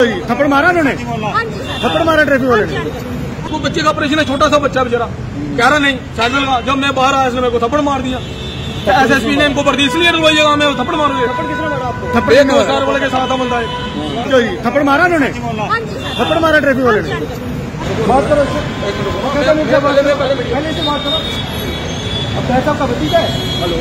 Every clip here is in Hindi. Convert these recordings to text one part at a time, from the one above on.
थप्पड़ मारा उन्होंने? थप्पड़ मारा ट्रैफ़िक वाले ने? वो बच्चे का ऑपरेशन है छोटा सा बच्चा बेचारा। कह रहा नहीं साइकिल का जब मैं बाहर आया इसने मेरे को थप्पड़ मार दिया। एस एस पी ने इनको वर्दी इसलिए डलवाई मैं थप्पड़ मारूँगे। थप्पड़ एक दो चार वाले के साथ बंदा है। थप्पड़ मारा उन्होंने? थप्पड़ मारा ट्रैफ़िक वाले ने? बात करो पहले से बात करो। अब कैसा आपका भतीजा है। हेलो।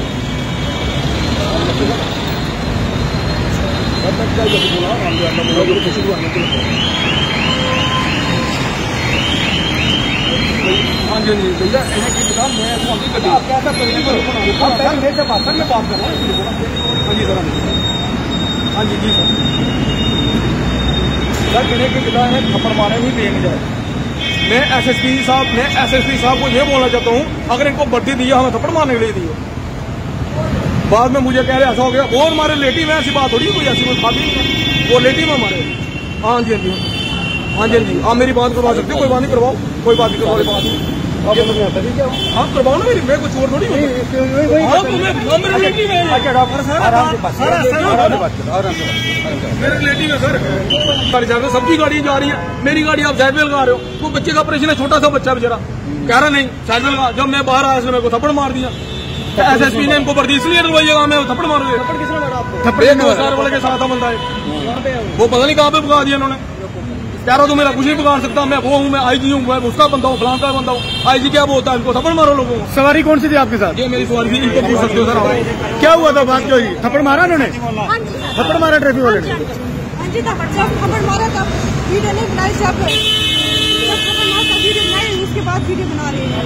हाँ जी हाँ जी मैं इसको अभी कटी कैसा आप पहले मेरे से बात कर मैं बात कर रहा हूँ हाँ जी सर। हाँ सर इन्हें की है थप्पड़ मारे बेग जाए मैं एसएसपी साहब मैं एसएसपी साहब को ये बोलना चाहता हूँ अगर इनको वर्दी दिया हमें थप्पड़ मारने के लिए दिए बाद में मुझे कह रहे ऐसा हो गया। वो हमारे रिलेटिव है ऐसी बात थोड़ी कोई ऐसी कोई बात नहीं है। वो रिलेटिव है हमारे। हाँ जी हाँ जी हाँ जी। हाँ जी आप मेरी बात करवा सकते हो कोई बात नहीं करवाओ। कोई बात नहीं करवाओ बात नहीं। आप है करवाओ ना मेरी मैं कुछ और थोड़ी हूँ। हाँ तुम्हें हाँ, मेरे है। अच्छा है रहे हो सबकी गाड़ी जा रही है। मेरी गाड़ी आप साइड में लगा रहे हो। वो बच्चे का ऑपरेशन है छोटा सा बच्चा बेचारा। कह रहा नहीं साइड में लगा जब मैं बाहर आया इसने मेरे को थप्पड़ मार दिया। एस एस पी ने इनको वर्दी इसलिए डलवाइएगा मैं थप्पड़ मारूँगे थप्पड़ किसने मारा आपको? थप्पड़ एक दो चार वाले के साथ था बंदा है वो? पता नहीं कहाँ पे भगा दिया इन्होंने। कह रहा तो मेरा कुछ नहीं बिगाड़ सकता मैं वो हूँ मैं आई जी हूँ मैं उसका बंदा हूँ फलां का बंदा हूँ। आई जी क्या बोलता है? इनको थप्पड़ मारो लोगों को। सवारी कौन सी थी आपके साथ? ये मेरी सवारी थी इनको पूछ सकते हो सर क्या हुआ था? बात क्या हुई? थप्पड़ मारा उन्होंने हाँ जी सर। थप्पड़ मारा ट्रैफ़िक वाले ने? बाद वीडियो बना रही है।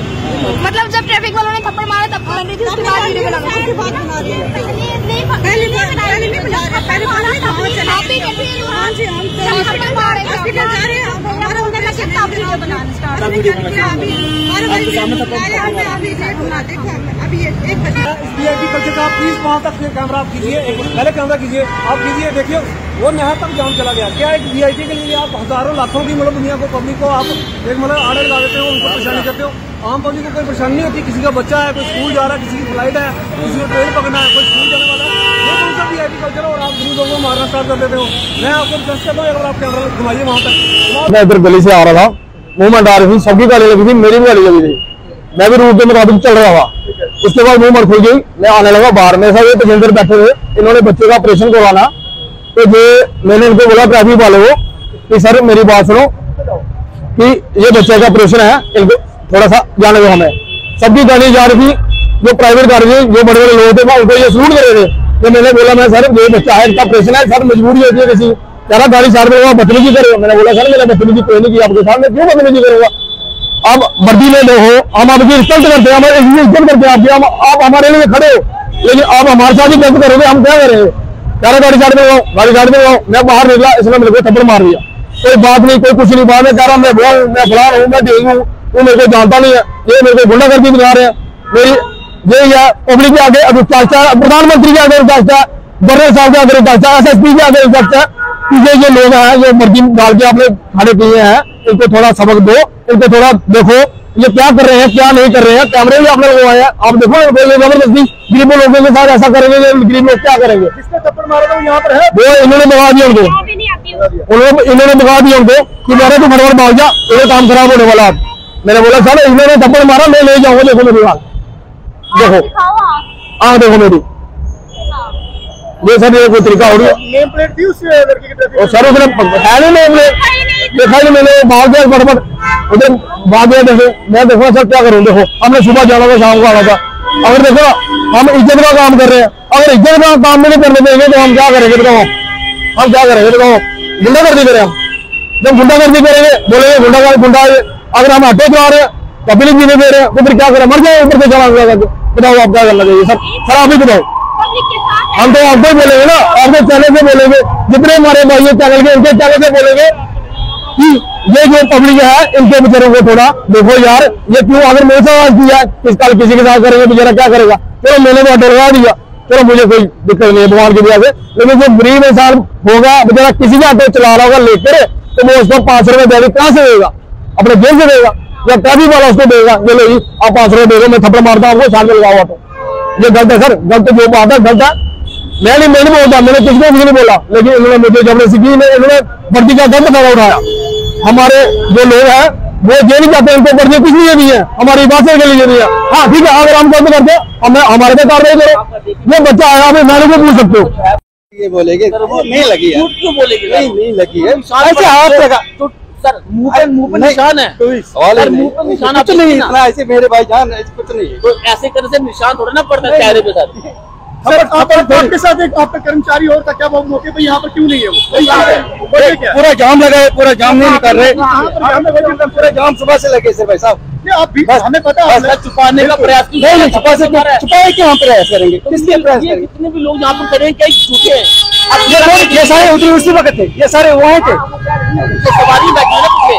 मतलब जब ट्रैफ़िक वालों ने थप्पड़ मारा तब बना रही थी उसके बाद वीडियो बना रही है प्लीज़ वहाँ तक कैमरा आप कीजिए पहले कैमरा कीजिए आप कीजिए देखिए वो यहाँ तक जाम चला गया क्या एक वीआईपी के लिए आप हज़ारों लाखों की मतलब दुनिया को पब्लिक को आप एक मतलब आड़े लगा देते हो उनको परेशानी करते हो आम पब्लिक को कोई परेशानी नहीं होती किसी का बच्चा है कोई स्कूल जा रहा है किसी की फ़्लाइट है किसी को ट्रेन पकड़ना है, कोई स्कूल जाने वाला है मैं वहाँ मैं इधर गली से आ रहा था। मूवमेंट आ रही थी सबकी गाड़ी लगी थी, मेरी भी गाड़ी लगी थी। मैं भी रूट के मुताबिक चल रहा था। उसके बाद मूवमेंट खुल गई। मैं आने लगा बाहर। साथ ये पैसेंजर बैठे हुए, इन्होंने बच्चे का ऑपरेशन करवाना। तो ये मैंने इनको बोला, ट्रैफ़िक वालों को, कि सर, मेरी बात सुनो, कि ये बच्चे का ऑपरेशन है, इनको थोड़ा सा जाने दो हमें। सबकी गाड़ी जा रही थी, जो प्राइवेट गाड़ी थी, जो बड़े बड़े लोग थे मैं उनको ये सूट कर रहे थे। तो मैंने बोला, मैं सर ये बच्चा है इसका ऑपरेशन है, सर, मजबूरी होती है किसी। कह रहा, गाड़ी साइड में बदतमीजी करो। मैंने बोला, सर, मैंने बदतमीजी कोई नहीं की, आपके सामने क्यों बदतमीजी करूँगा? आप वर्दी में दो हो, हम आपकी रिस्पेक्ट करते हैं हमारे इज़्ज़त करते हैं आपकी, हम, आप हमारे लिए खड़े हो। लेकिन आप हमारे साथ ही गलत करोगे, हम क्या करेंगे? कह रहा, गाड़ी साइड में लगाओ गाड़ी साइड में लगाओ मैं बाहर निकला, इसने मेरे को थप्पड़ मार दिया। कोई बात नहीं, कोई कुछ नहीं बात में कह रहा, मैं वो हूँ मैं फलान हूँ, मैं ढींग हूँ वो मेरे को जानता नहीं है, ये मेरे को गुंडागर्दी दिखा रहे हैं, मेरी यही है पब्लिक के आगे अभी चाचा प्रधानमंत्री के आगे चाचा गवर्नर साहब के आगे चाचा एस एस पी के आगे चाचा कि ये जो लोग हैं जो मर्ज़ी डाल के आपने खाने पिए हैं इनको थोड़ा सबक दो इनको थोड़ा देखो ये क्या कर रहे हैं क्या नहीं कर रहे हैं कैमरे भी आपने लगवाए हैं आप देखो ये ज़बरदस्ती गरीब लोगों के साथ ऐसा करेंगे गरीब लोग क्या करेंगे? किसने थप्पड़ मारा था वो यहाँ पर है। वो इन्होंने भगा दिया उनको। भी नहीं आती उन्होंने इन्होंने भगा दिया उनको कि मेरे तो फटफट भाग जा ये काम खराब होने वाला है। मैंने बोला सर इन्होंने थप्पड़ मारा मैं ले जाऊँगा देखो मेरे देखो। हाँ देखो मेरी। ये सर ये कोई तरीका हो रही है नेम प्लेट सर उसने है नहीं मैंने देखा नहीं मैंने भाग गया फटफट। उधर भाग गया देखो। मैं देखो सर क्या करूँ देखो। हमने सुबह जाना था शाम को आना था। अगर देखो हम इज़्ज़त का काम कर रहे हैं। अगर इज़्ज़त का काम नहीं करने देंगे तो हम क्या करेंगे बताओ। हम क्या करेंगे बताओ। गुंडागर्दी करें हम। जब गुंडागर्दी करेंगे बोलेंगे गुंडा गुंडा अगर हम ऑटो चला रहे हैं पब्लिक भी नहीं दे रहे तो क्या करें? मर जाए ऊपर से चला बताओ आप क्या करना चाहिए सर सर आप ही बताओ। हम तो आपको बोलेंगे ना, आपके चैनल से बोलेंगे। जितने हमारे भाई ये चैनल के, उनके चैनल से बोलेंगे कि ये जो पब्लिक है, इनके बेचारों को थोड़ा देखो यार, ये क्यों अगर मेरे साथ आज किया, इस कल किसी के साथ करेंगे, बेचारा क्या करेगा? चलो मैंने तो लगा दिया। चलो मुझे कोई दिक्कत नहीं है, भगवान की वजह से। लेकिन जो गरीब इंसान होगा, बेचारा किसी का ऑटो चला रहा होगा लेकर तो वो उसको पाँच सौ रुपए देगा कहाँ से देगा? अपने जेब से देगा। या ट्रैफ़िक वाला उसको देगा। चलो जी आप पाँच रुपए देगा मैं थप्पड़ मारता हूँ आपको साल में लगाओ ऑटो ये गलत है सर गलत जो बात है गलत है। मैं नहीं मैं नहीं बोलता मैंने कुछ भी नहीं बोला। लेकिन इन्होंने मुझे ज़बरदस्ती की इन्होंने इन्होंने वर्दी का गंद फ़ायदा उठाया। हमारे जो लोग हैं वो ये नहीं चाहते इनको वर्दी कुछ नहीं है हमारी बात के लिए दी है। हाँ ठीक है अगर हम गलत करते हमें हमारे पे कार्रवाई करो। ये बच्चा आया अभी मैंने को पूछ सकते हो। ये बोलेगी नहीं लगी है। झूठ क्यों बोलेगी? नहीं नहीं लगी है। ऐसे हाथ लगा तो सर मुँह पे मुँह पे निशान है सवाल ही सर, मुँह पे निशान कुछ नहीं इतना ऐसे मेरे भाई जान ऐसे कुछ नहीं है तो ऐसे करने से निशान थोड़ा ना पड़ता है चेहरे पे सर सर आपके साथ एक आपका कर्मचारी और था क्या वो मौके पे यहाँ पर क्यों नहीं है वो है? पूरा जाम लगा है पूरा जाम नहीं निकाल रहे पर है? जाम सुबह से लगे सर भाई साहब आप भी हमें पता है छुपाने का प्रयास क्यों नहीं नहीं छुपा है? छुपाए क्यों हम प्रयास करेंगे? किसके प्रयास करेंगे? जितने भी लोग यहाँ पर करें क्या झूठे हैं? ये सारे उधर उसी वक्त थे ये सारे वहाँ थे। तो सवारी बैठे हैं पीछे